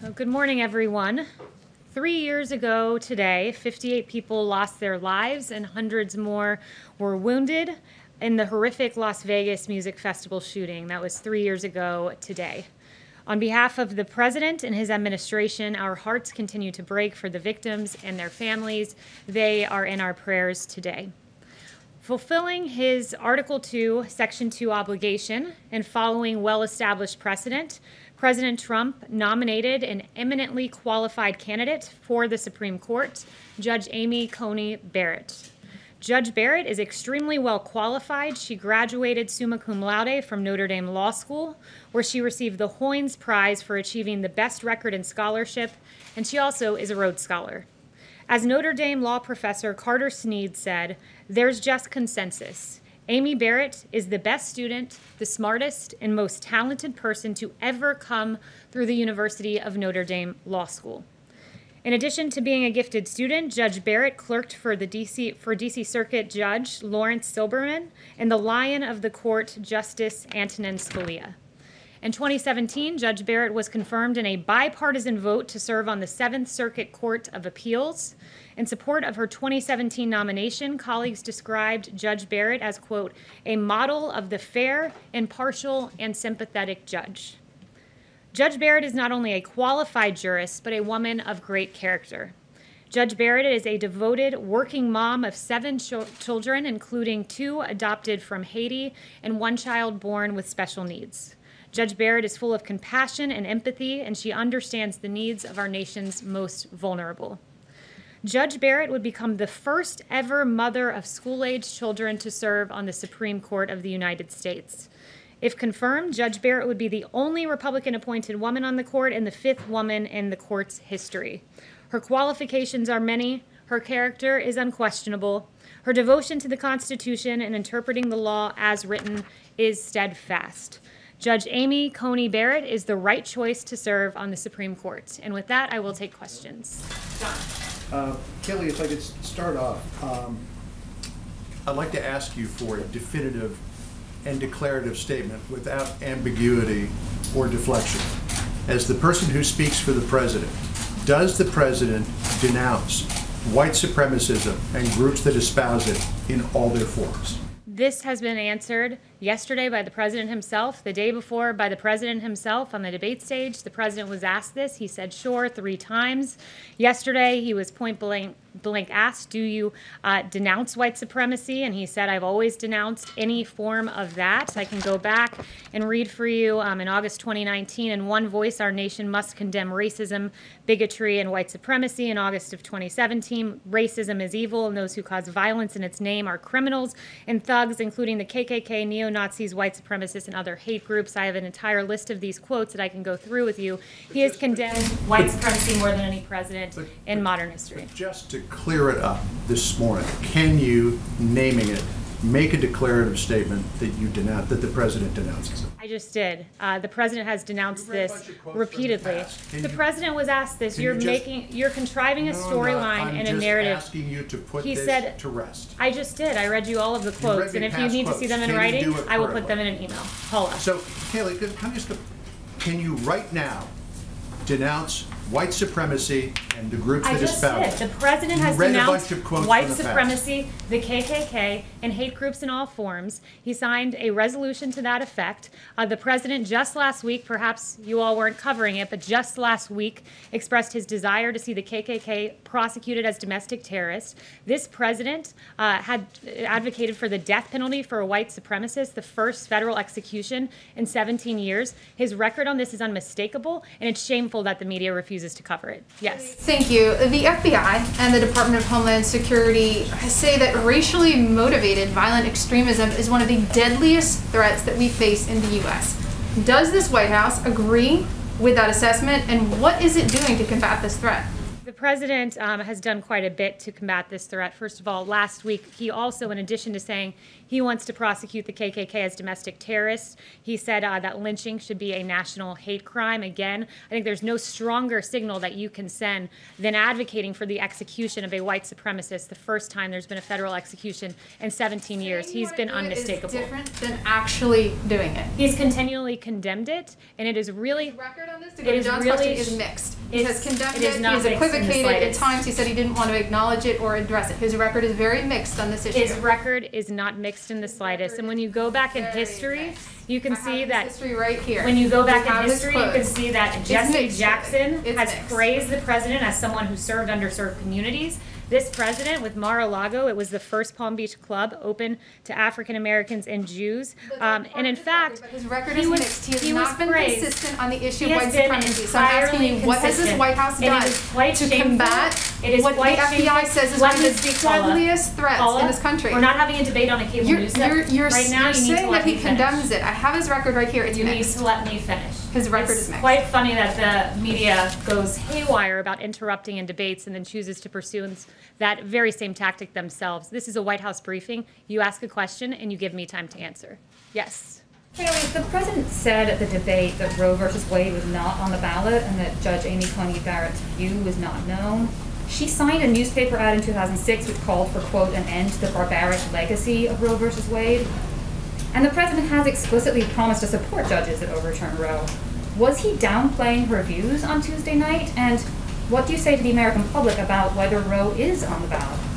Well, good morning, everyone. Three years ago today, 58 people lost their lives and hundreds more were wounded in the horrific Las Vegas Music Festival shooting. That was three years ago today. On behalf of the President and his administration, our hearts continue to break for the victims and their families. They are in our prayers today. Fulfilling his Article 2, Section 2 obligation and following well established precedent, President Trump nominated an eminently qualified candidate for the Supreme Court, Judge Amy Coney Barrett. Judge Barrett is extremely well qualified. She graduated summa cum laude from Notre Dame Law School, where she received the Hoynes Prize for achieving the best record in scholarship, and she also is a Rhodes Scholar. As Notre Dame law professor Carter Snead said, there's just consensus. Amy Barrett is the best student, the smartest, and most talented person to ever come through the University of Notre Dame Law School. In addition to being a gifted student, Judge Barrett clerked for the DC for DC Circuit Judge Lawrence Silberman and the Lion of the Court Justice Antonin Scalia. In 2017, Judge Barrett was confirmed in a bipartisan vote to serve on the Seventh Circuit Court of Appeals. In support of her 2017 nomination, colleagues described Judge Barrett as, quote, a model of the fair, impartial, and sympathetic judge. Judge Barrett is not only a qualified jurist, but a woman of great character. Judge Barrett is a devoted working mom of seven ch- children, including two adopted from Haiti and one child born with special needs. Judge Barrett is full of compassion and empathy, and she understands the needs of our nation's most vulnerable. Judge Barrett would become the first ever mother of school age children to serve on the Supreme Court of the United States. If confirmed, Judge Barrett would be the only Republican appointed woman on the court and the fifth woman in the court's history. Her qualifications are many, her character is unquestionable, her devotion to the Constitution and interpreting the law as written is steadfast. Judge Amy Coney Barrett is the right choice to serve on the Supreme Court. And with that, I will take questions. John. Uh, Kayleigh, if I could start off, um, I'd like to ask you for a definitive and declarative statement without ambiguity or deflection. As the person who speaks for the president, does the president denounce white supremacism and groups that espouse it in all their forms? This has been answered yesterday by the president himself, the day before by the president himself on the debate stage. The president was asked this. He said, sure, three times. Yesterday, he was point blank, blank asked, Do you uh, denounce white supremacy? And he said, I've always denounced any form of that. I can go back and read for you um, in August 2019. In one voice, our nation must condemn racism, bigotry, and white supremacy. In August of 2017, racism is evil, and those who cause violence in its name are criminals and thugs, including the KKK, neo Nazis, white supremacists, and other hate groups. I have an entire list of these quotes that I can go through with you. He has condemned white supremacy more than any president But- in but- modern history. Just to clear it up this morning, can you, naming it, make a declarative statement that you denounce, that the president denounces it? I just did. Uh, the president has denounced You read a this bunch of quotes from the repeatedly. The you- president was asked this. You're you just- making, you're contriving a No, no, storyline and a narrative. Asking you to put He this said- to rest. I just did. I read you all of the quotes, and if you past need to see them in Can writing, I will put them in an email. Paula. So, Kayleigh, can, can, just, can you right now denounce white supremacy and the groups I that just espouse it? The president has denounced bunch of quotes white from the supremacy, the KKK, and hate groups in all forms. He signed a resolution to that effect. Uh, the president just last week, perhaps you all weren't covering it, but just last week expressed his desire to see the KKK prosecuted as domestic terrorists. This president uh, had advocated for the death penalty for a white supremacist, the first federal execution in 17 years. His record on this is unmistakable, and it's shameful that the media refuses to cover it. Yes. Thank you. The FBI and the Department of Homeland Security say that racially motivated violent extremism is one of the deadliest threats that we face in the U.S. Does this White House agree with that assessment, and what is it doing to combat this threat? The president um, has done quite a bit to combat this threat. First of all, last week, he also, in addition to saying he wants to prosecute the KKK as domestic terrorists, he said uh, that lynching should be a national hate crime. Again, I think there's no stronger signal that you can send than advocating for the execution of a white supremacist the first time there's been a federal execution in 17 years. He's been it unmistakable. different than actually doing it. He's continually condemned it, and it is really The record on this, to It go to John's really question, is mixed. He has condemned it it, is not has mixed in the equivocated, at times he said he didn't want to acknowledge it or address it. His record is very mixed on this issue. His record is not mixed in the slightest. And when you go back in history, you can I see that history right here. when you go back in history, you can see that Jesse Jackson has mixed. praised the president as someone who served underserved communities. This president with Mar-a-Lago, it was the first Palm Beach club open to African Americans and Jews. Um, and in part his record, fact, his record he is was- mixed. He has he was not been praised. consistent on the issue of white supremacy. So I'm asking you, what has this. White House done to combat It is what the FBI says is one of the deadliest threats Paula, in this country? We're not having a debate on a cable You're, news you're, you're, right now, you're you saying that he finish. condemns it. I have his record right here. It's You need to let me finish. His record it's is mixed. quite funny that the media goes haywire about interrupting in debates and then chooses to pursue that very same tactic themselves. This is a White House briefing. You ask a question and you give me time to answer. Yes. Haley, the president said at the debate that Roe versus Wade was not on the ballot and that Judge Amy Coney Barrett's view was not known. She signed a newspaper ad in 2006 which called for, quote, an end to the barbaric legacy of Roe versus Wade. And the president has explicitly promised to support judges that overturn Roe. Was he downplaying her views on Tuesday night? And what do you say to the American public about whether Roe is on the ballot?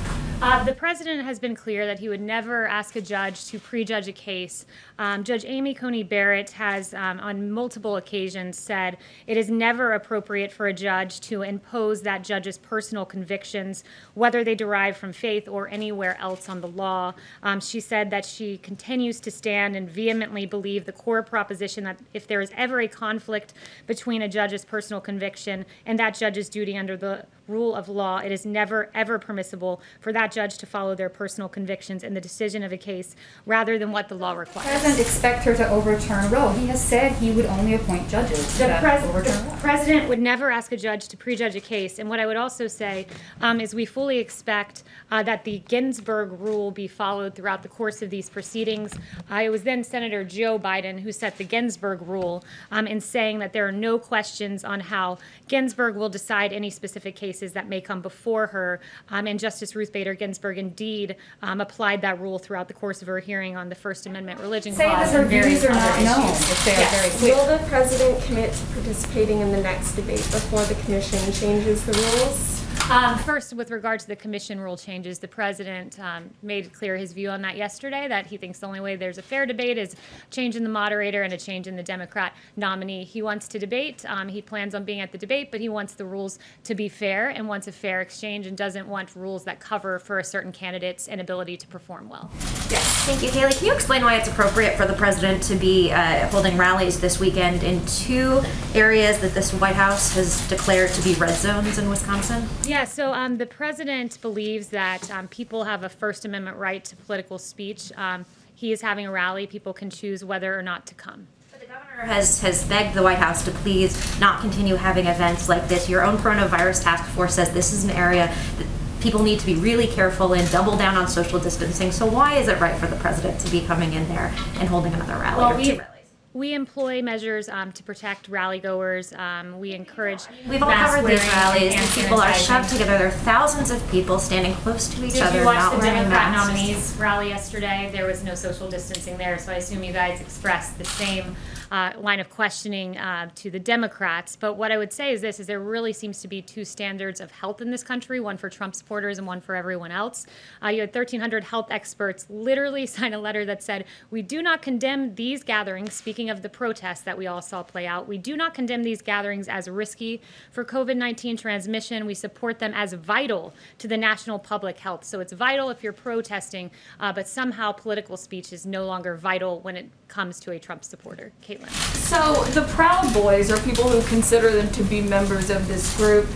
Uh, the president has been clear that he would never ask a judge to prejudge a case. Um, judge Amy Coney Barrett has, um, on multiple occasions, said it is never appropriate for a judge to impose that judge's personal convictions, whether they derive from faith or anywhere else on the law. Um, she said that she continues to stand and vehemently believe the core proposition that if there is ever a conflict between a judge's personal conviction and that judge's duty under the rule of law, it is never, ever permissible for that judge to follow their personal convictions in the decision of a case rather than what the law requires. President expect her to overturn Roe. He has said he would only appoint judges The, pres- the president would never ask a judge to prejudge a case. And what I would also say um, is we fully expect uh, that the Ginsburg rule be followed throughout the course of these proceedings. Uh, it was then Senator Joe Biden who set the Ginsburg rule um, in saying that there are no questions on how Ginsburg will decide any specific cases that may come before her. Um, and Justice Ruth Bader Ginsburg indeed um, applied that rule throughout the course of her hearing on the First Amendment religion Say clause that her views are not known, if they are Yes. very clear. Will the president commit to participating in the next debate before the commission changes the rules? Um, first, with regard to the commission rule changes, the president um, made clear his view on that yesterday, that he thinks the only way there's a fair debate is change in the moderator and a change in the Democrat nominee. He wants to debate. Um, he plans on being at the debate, but he wants the rules to be fair and wants a fair exchange and doesn't want rules that cover for a certain candidate's inability to perform well. Yes, Thank you, Haley. Can you explain why it's appropriate for the president to be uh, holding rallies this weekend in two areas that this White House has declared to be red zones in Wisconsin? Yeah, so um, the president believes that um, people have a First Amendment right to political speech. Um, he is having a rally. People can choose whether or not to come. The governor has, has begged the White House to please not continue having events like this. Your own coronavirus task force says this is an area that people need to be really careful in, double down on social distancing. So why is it right for the president to be coming in there and holding another rally Well, or two rallies? We employ measures um, to protect rally goers. Um, we encourage. We've all covered these rallies. and These people are shoved together. There are thousands of people standing close to each Did other, you watch not the wearing Democrat masks. nominees rally yesterday? There was no social distancing there, so I assume you guys expressed the same uh, line of questioning uh, to the Democrats. But what I would say is this: is there really seems to be two standards of health in this country, one for Trump supporters and one for everyone else. Uh, you had 1,300 health experts literally sign a letter that said, "We do not condemn these gatherings." Speaking of the protests that we all saw play out, we do not condemn these gatherings as risky for COVID-19 transmission. We support them as vital to the national public health. So it's vital if you're protesting, uh, but somehow political speech is no longer vital when it comes to a Trump supporter. Caitlin. So the Proud Boys are people who consider them to be members of this group.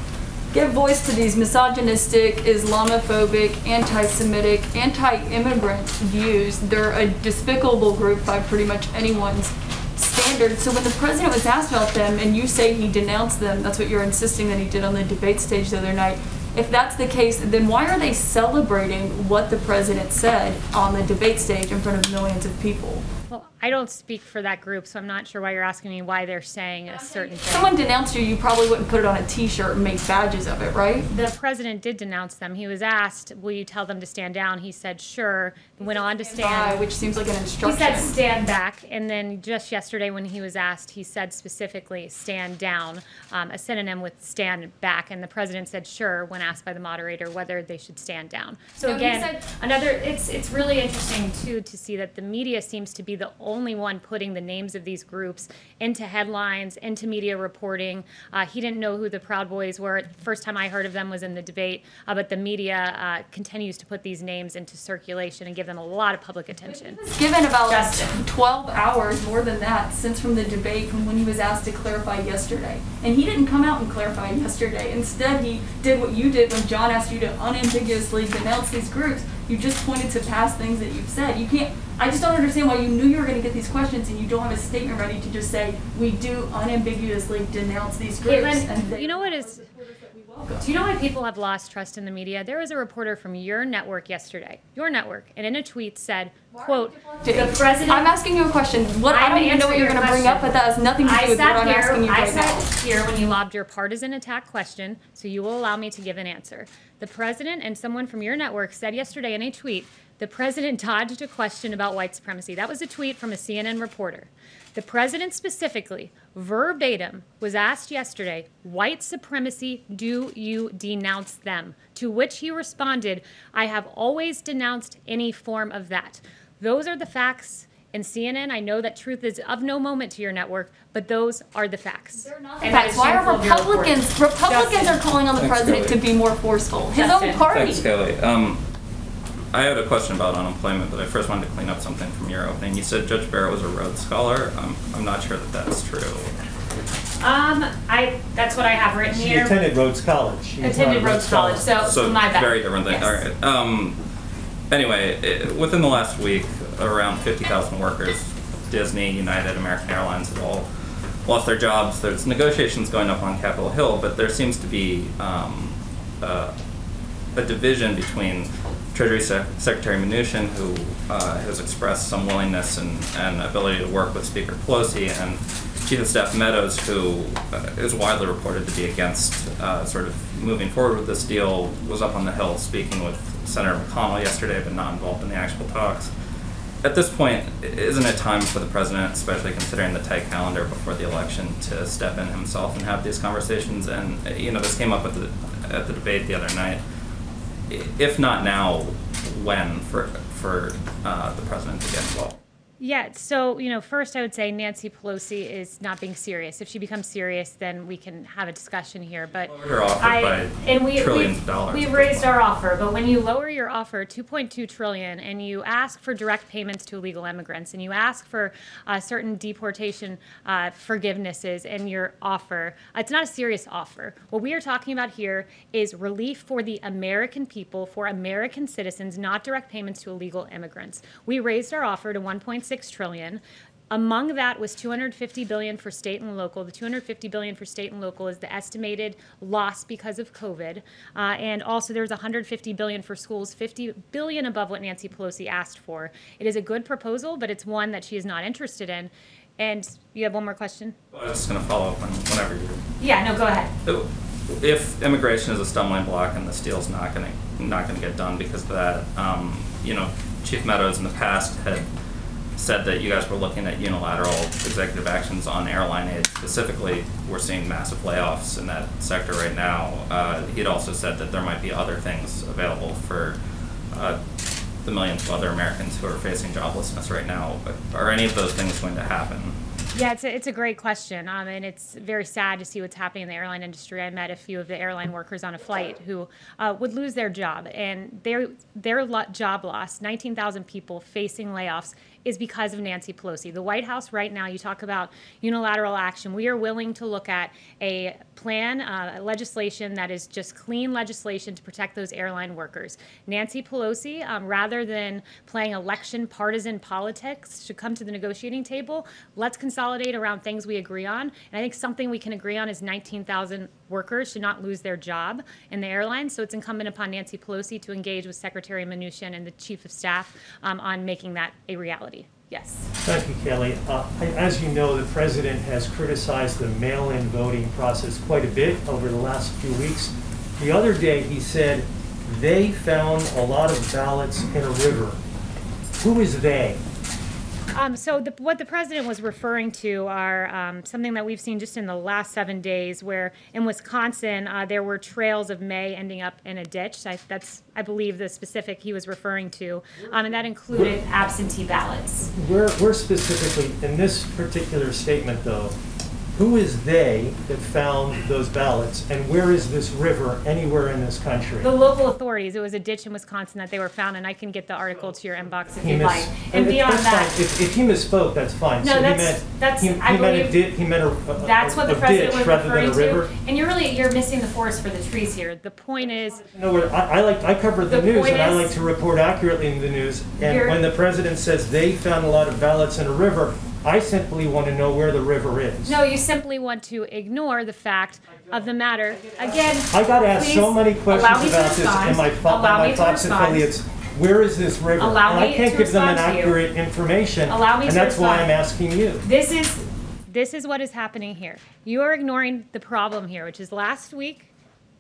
Give voice to these misogynistic, Islamophobic, anti-Semitic, anti-immigrant views. They're a despicable group by pretty much anyone's standards. standard. So when the president was asked about them and you say he denounced them, that's what you're insisting that he did on the debate stage the other night. If that's the case, then why are they celebrating what the president said on the debate stage in front of millions of people? I don't speak for that group, so I'm not sure why you're asking me why they're saying a certain thing. someone denounced you, you probably wouldn't put it on a t-shirt and make badges of it, right? The president did denounce them. He was asked, "Will you tell them to stand down?" He said, "Sure." and Went on to By, stand. which seems like an instruction. He said stand back, and then just yesterday when he was asked, he said specifically stand down, um, a synonym with stand back, and the president said sure when asked by the moderator whether they should stand down. So No, again, said- another, it's, it's really interesting too to see that the media seems to be the only one putting the names of these groups into headlines, into media reporting. Uh, he didn't know who the Proud Boys were. First time I heard of them was in the debate, uh, but the media uh, continues to put these names into circulation and give them a lot of public attention. given about Justin. 12 hours more than that since from the debate from when he was asked to clarify yesterday. And he didn't come out and clarify yesterday. Instead, he did what you did when John asked you to unambiguously denounce these groups. You just pointed to past things that you've said. You can't, I just don't understand why you knew you were going to get these questions and you don't have a statement ready to just say, we do unambiguously denounce these groups. Caitlin, you know what is- reporters that we welcome." Do you know why people have lost trust in the media? There was a reporter from your network yesterday, your network, and in a tweet said, quote, the president. I'm asking you a question. What I I'm don't even know what you're going to bring up, but that has nothing to do I with what sat I'm asking you I right now. sat here when you lobbed your partisan attack question, so you will allow me to give an answer. The president and someone from your network said yesterday in a tweet, the president dodged a question about white supremacy. That was a tweet from a CNN reporter. The president specifically, verbatim, was asked yesterday, white supremacy, do you denounce them? To which he responded, I have always denounced any form of that. Those are the facts. And CNN, I know that truth is of no moment to your network, but those are the facts. And that Facts. Why are shameful of your reporting. Republicans, Republicans Justin. are calling on the Thanks, president to be more forceful. His Justin. own party. Thanks, Kayleigh. Um, I had a question about unemployment, but I first wanted to clean up something from your opening. You said Judge Barrett was a Rhodes Scholar. I'm, I'm not sure that that's true. Um, I, that's what I have written She here. attended Rhodes College. She Attended not a Rhodes College, so, So my bad. very different thing. Yes. All right. Um, anyway, i within the last week, around 50,000 workers, Disney, United, American Airlines have all lost their jobs. There's negotiations going up on Capitol Hill, but there seems to be um, a division between Treasury Sec- Secretary Mnuchin, who uh, has expressed some willingness and, and ability to work with Speaker Pelosi, and Chief of Staff Meadows, who uh, is widely reported to be against uh, sort of moving forward with this deal, was up on the Hill speaking with Senator McConnell yesterday, but not involved in the actual talks. At this point, isn't it time for the president, especially considering the tight calendar before the election, to step in himself and have these conversations? And you know, this came up at the at the debate the other night. If not now, when for for uh, the president to get involved? Yeah, so, you know, first I would say Nancy Pelosi is not being serious. If she becomes serious, then we can have a discussion here, but. Lowered her offer I- by and we- trillions we've- of dollars We've raised our offer, but when you lower your offer two point two trillion and you ask for direct payments to illegal immigrants and you ask for uh, certain deportation uh, forgivenesses in your offer, it's not a serious offer. What we are talking about here is relief for the American people, for American citizens, not direct payments to illegal immigrants. We raised our offer to one point six trillion. Among that was 250 billion for state and local. The 250 billion for state and local is the estimated loss because of COVID, uh, and also there's 150 billion for schools, 50 billion above what Nancy Pelosi asked for. It is a good proposal, but it's one that she is not interested in. And you have one more question? I was just going to follow up on whenever you. Yeah, no, go ahead. If immigration is a stumbling block and this deal's not going to not going to get done because of that, um, you know, Chief Meadows in the past had said that you guys were looking at unilateral executive actions on airline aid. Specifically, we're seeing massive layoffs in that sector right now. Uh, he'd also said that there might be other things available for uh, the millions of other Americans who are facing joblessness right now. But Are any of those things going to happen? Yeah, it's a, it's a great question. Um, and it's very sad to see what's happening in the airline industry. I met a few of the airline workers on a flight who uh, would lose their job, and their, their job loss 19,000 people facing layoffs is because of Nancy Pelosi. The White House, right now, you talk about unilateral action. We are willing to look at a plan uh, legislation that is just clean legislation to protect those airline workers. Nancy Pelosi, um, rather than playing election partisan politics, should come to the negotiating table. Let's consolidate around things we agree on. And I think something we can agree on is 19,000 workers should not lose their job in the airline. So it's incumbent upon Nancy Pelosi to engage with Secretary Mnuchin and the Chief of Staff um, on making that a reality. Yes. Thank you, Kayleigh. Uh, As you know, the president has criticized the mail-in voting process quite a bit over the last few weeks. The other day, he said, "They found a lot of ballots in a river." Who is "they"? Um, so the, what the president was referring to are um, something that we've seen just in the last seven days, where in Wisconsin uh, there were trails of May ending up in a ditch. I, that's, I believe, the specific he was referring to, um, and that included absentee ballots. We're we're specifically, in this particular statement, though, who is "they" that found those ballots? And where is this river anywhere in this country? The local authorities. It was a ditch in Wisconsin that they were found, and I can get the article to your inbox if He you'd like. And beyond fine. that, If, if he misspoke, that's fine. No, So he that's- meant- that's- He, I he meant a believe di, he meant a, a- that's what the a president was rather than a referring river. to. And you're really you're missing the forest for the trees here. The point is. No, I, I like, I cover the The news and I like to report accurately in the news. And when the president says they found a lot of ballots in a river, I simply want to know where the river is. No, you simply want to ignore the fact of the matter. Again, I got asked so many questions about this and my, fo- my me Fox affiliates. Where is this river? Allow And I can't to give them an respond to you. accurate information. Allow me And to that's why respond. I'm asking you. This is this is what is happening here. You are ignoring the problem here, which is last week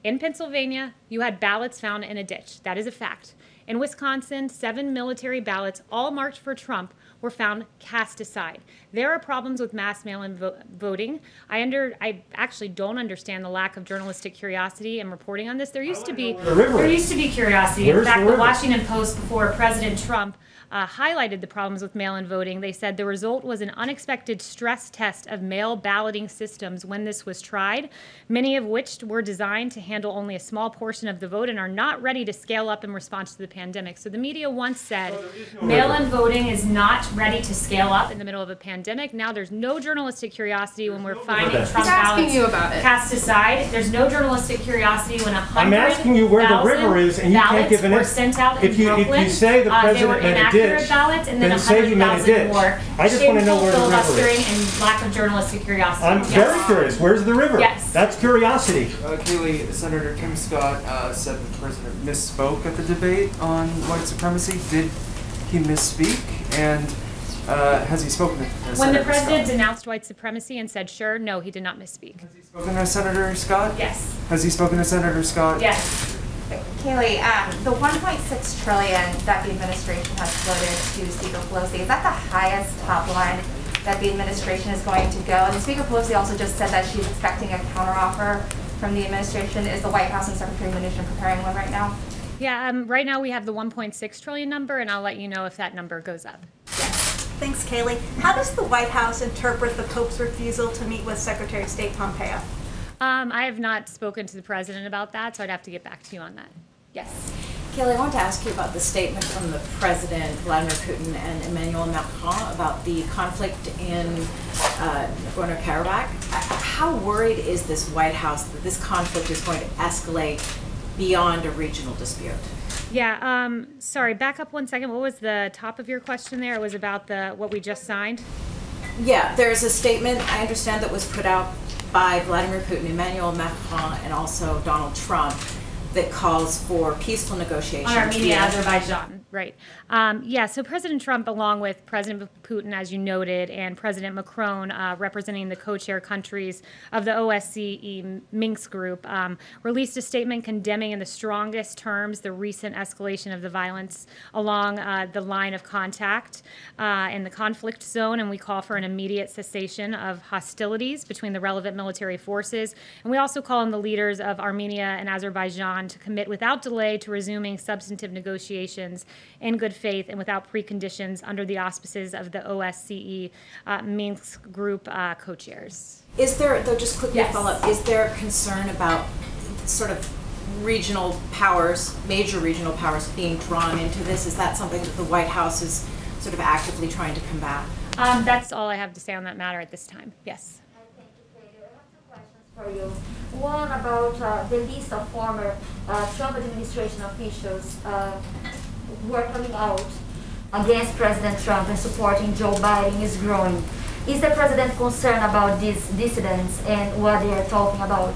in Pennsylvania, you had ballots found in a ditch. That is a fact. In Wisconsin, seven military ballots, all marked for Trump, were found cast aside. There are problems with mass mail-in vo- voting. I under I actually don't understand the lack of journalistic curiosity and reporting on this. There used to be the there used to be curiosity. In fact, the the? Washington Post before President Trump uh, highlighted the problems with mail-in voting. They said the result was an unexpected stress test of mail balloting systems when this was tried, many of which were designed to handle only a small portion of the vote and are not ready to scale up in response to the pandemic. So the media once said mail-in voting is not ready to scale up in the middle of a pandemic. Now there's no journalistic curiosity when we're finding He's Trump asking ballots you about it. cast aside. There's no journalistic curiosity when a I'm asking you where the river is and you can't give an were sent out if you- if you say the Uh, they president were meant ditch, ballots, and then then say he meant a 100,000 more. I just wanna know where the river is. Filibustering and lack of journalistic curiosity. I'm Yes. very curious. Where's the river? Yes. That's curiosity. Uh, Kayleigh, Senator Tim Scott uh, said the president misspoke at the debate on white supremacy. Did he misspeak? And uh, has he spoken to uh, When the president Scott? denounced white supremacy and said, sure, no, he did not misspeak. Has he spoken to Senator Scott? Yes. Has he spoken to Senator Scott? Yes. Kayleigh, um, the 1.6 trillion that the administration has floated to Speaker Pelosi, is that the highest top line that the administration is going to go? And Speaker Pelosi also just said that she's expecting a counteroffer from the administration. Is the White House and Secretary Mnuchin preparing one right now? Yeah, um, right now we have the 1.6 trillion number, and I'll let you know if that number goes up. Thanks, Kayleigh. How does the White House interpret the Pope's refusal to meet with Secretary of State Pompeo? Um, I have not spoken to the president about that, so I'd have to get back to you on that. Yes. Kayleigh, I want to ask you about the statement from the President, Vladimir Putin, and Emmanuel Macron about the conflict in uh, Nagorno-Karabakh. How worried is this White House that this conflict is going to escalate beyond a regional dispute? Yeah, um, sorry, back up one second. What was the top of your question there? It was about the, what we just signed? Yeah, there's a statement, I understand, that was put out by Vladimir Putin, Emmanuel Macron, and also Donald Trump that calls for peaceful negotiations. On Armenia, Azerbaijan, right. Um, yeah, so President Trump, along with President Putin, as you noted, and President Macron, uh, representing the co-chair countries of the OSCE Minsk group, um, released a statement condemning in the strongest terms the recent escalation of the violence along uh, the line of contact uh, in the conflict zone, and we call for an immediate cessation of hostilities between the relevant military forces. And we also call on the leaders of Armenia and Azerbaijan to commit without delay to resuming substantive negotiations in good faith and without preconditions under the auspices of the OSCE uh, Minsk group uh, co-chairs. Is there, though, just quickly Yes. follow up, is there concern about sort of regional powers, major regional powers being drawn into this? Is that something that the White House is sort of actively trying to combat? Um, that's all I have to say on that matter at this time. Yes. for you. One about uh, the list of former uh, Trump administration officials uh, who are coming out against President Trump and supporting Joe Biden is growing. Is the president concerned about these dissidents and what they are talking about?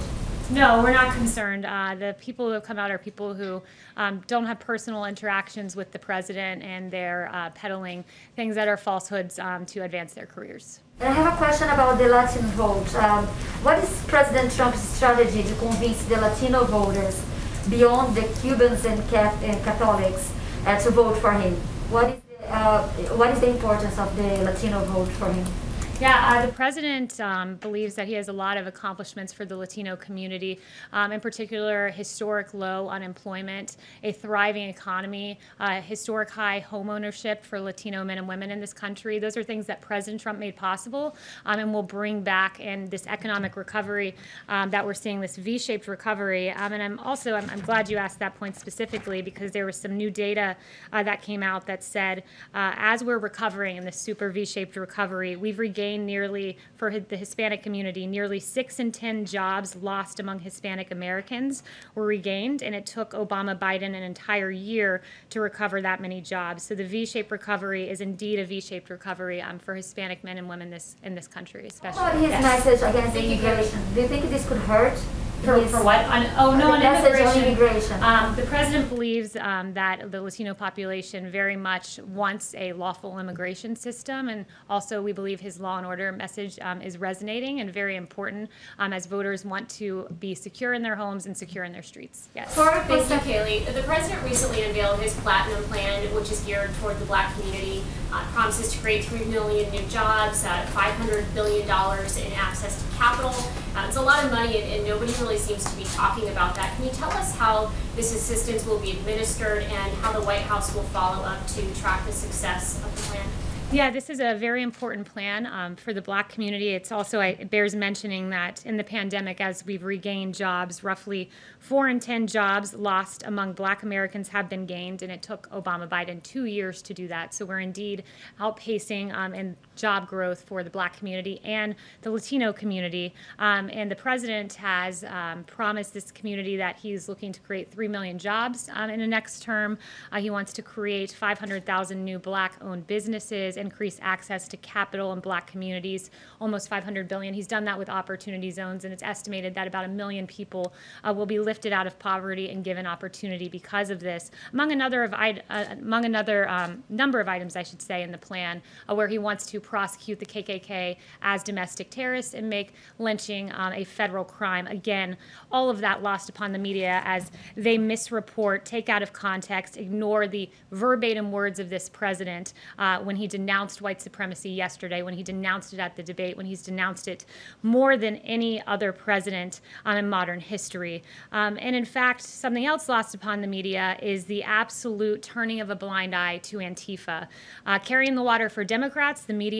No, we're not concerned. Uh, the people who have come out are people who um, don't have personal interactions with the president and they're uh, peddling things that are falsehoods um, to advance their careers. I have a question about the Latino vote. Um, what is President Trump's strategy to convince the Latino voters beyond the Cubans and, and Catholics to vote for him? What is, the, uh, what is the importance of the Latino vote for him? Yeah, uh, the president um, believes that he has a lot of accomplishments for the Latino community, um, in particular, historic low unemployment, a thriving economy, uh, historic high homeownership for Latino men and women in this country. Those are things that President Trump made possible um, and will bring back in this economic recovery um, that we're seeing, this V-shaped recovery. Um, and I'm also, I'm, I'm, glad you asked that point specifically because there was some new data uh, that came out that said uh, as we're recovering in this super V-shaped recovery, we've regained nearly, for the Hispanic community, nearly six in 10 jobs lost among Hispanic Americans were regained, and it took Obama Biden an entire year to recover that many jobs. So the V-shaped recovery is indeed a V-shaped recovery um, for Hispanic men and women this, in this country, especially. What about his yes. message against immigration? Do you think this could hurt for, for what? On, oh, no, on immigration. immigration. Um, the president believes um, that the Latino population very much wants a lawful immigration system, and also we believe his law and order message um, is resonating and very important um, as voters want to be secure in their homes and secure in their streets. Yes. Thank you, Kayleigh. The president recently unveiled his Platinum Plan, which is geared toward the black community. Uh, promises to create 3 million new jobs, uh, $500 billion in access to capital. Uh, it's a lot of money, and, and nobody really seems to be talking about that. Can you tell us how this assistance will be administered and how the White House will follow up to track the success of the plan? Yeah, this is a very important plan um, for the black community. It's also, it bears mentioning that in the pandemic, as we've regained jobs, roughly four in 10 jobs lost among black Americans have been gained, and it took Obama Biden two years to do that. So we're indeed outpacing um, in job growth for the black community and the Latino community. Um, and the president has um, promised this community that he's looking to create 3 million jobs um, in the next term. Uh, he wants to create 500,000 new black owned businesses increase access to capital in black communities, almost 500 billion. He's done that with opportunity zones, and it's estimated that about a million people uh, will be lifted out of poverty and given opportunity because of this. Among another of uh, among another um, number of items, I should say, in the plan, uh, where he wants to prosecute the KKK as domestic terrorists and make lynching um, a federal crime. Again, all of that lost upon the media as they misreport, take out of context, ignore the verbatim words of this president uh, when he denounced white supremacy yesterday, when he denounced it at the debate, when he's denounced it more than any other president um, in modern history. Um, and in fact, something else lost upon the media is the absolute turning of a blind eye to Antifa. Uh, carrying the water for Democrats, the media,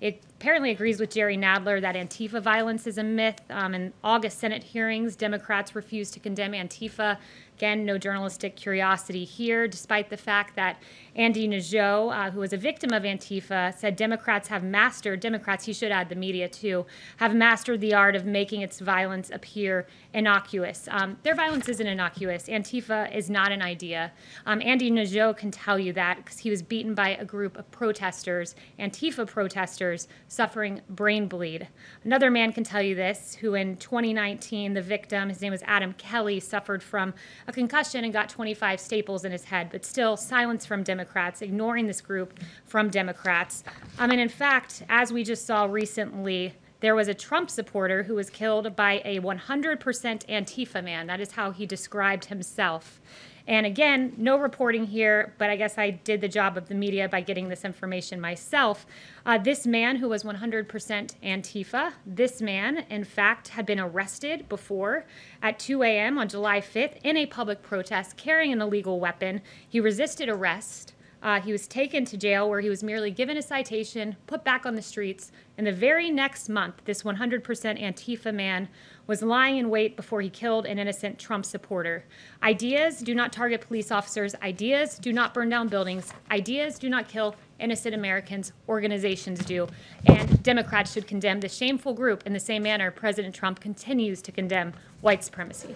it apparently agrees with Jerry Nadler that Antifa violence is a myth. Um, in August Senate hearings, Democrats refused to condemn Antifa Again, no journalistic curiosity here, despite the fact that Andy Ngo, uh, who was a victim of Antifa, said Democrats have mastered, Democrats, he should add the media too, have mastered the art of making its violence appear innocuous. Um, their violence isn't innocuous. Antifa is not an idea. Um, Andy Ngo can tell you that because he was beaten by a group of protesters, Antifa protesters, suffering brain bleed. Another man can tell you this, who in 2019, the victim, his name was Adam Kelly, suffered from a concussion and got 25 staples in his head, but still silence from Democrats, ignoring this group from Democrats. Um, and in fact, as we just saw recently, there was a Trump supporter who was killed by a 100% Antifa man. That is how he described himself. And again, no reporting here, but I guess I did the job of the media by getting this information myself. Uh, this man who was 100% Antifa, this man, in fact, had been arrested before at 2 a.m. on July 5th in a public protest carrying an illegal weapon. He resisted arrest Uh, he was taken to jail where he was merely given a citation, put back on the streets, and the very next month, this 100% Antifa man was lying in wait before he killed an innocent Trump supporter. Ideas do not target police officers. Ideas do not burn down buildings. Ideas do not kill innocent Americans. Organizations do. And Democrats should condemn the shameful group in the same manner President Trump continues to condemn white supremacy.